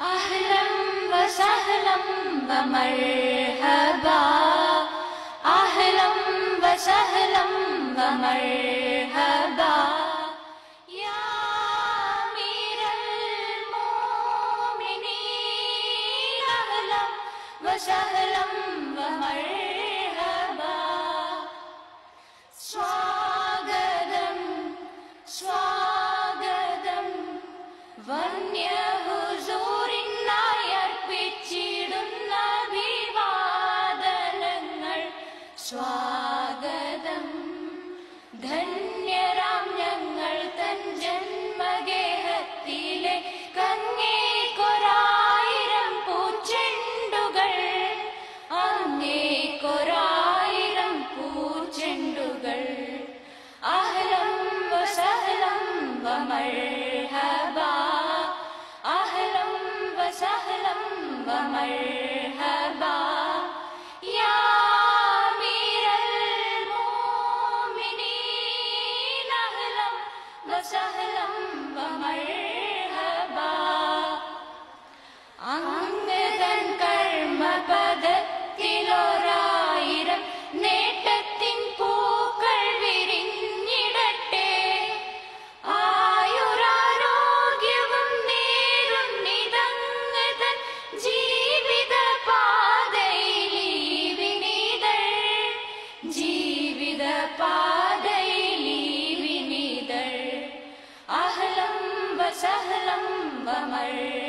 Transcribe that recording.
أهلا وسهلا ومرحبا أهلا وسهلا ومرحبا يا أمير المؤمنين أهلا وسهلا ومرحبا स्वागतं स्वागतं वन्य വസഹ്ലം വമർഹബാ അങ്ങതൻ കർമ്മപദത്തിലൊരായിരം നേട്ടത്തിൻ പൂക്കൾ വിരിഞ്ഞിടട്ടെ ആയുരാരോഗ്യവും നേരുന്നിതങ്ങതൻ ജീവിത പാതയിൽ വിനീതൾ ജീവിത പാതയിൽ ah 儿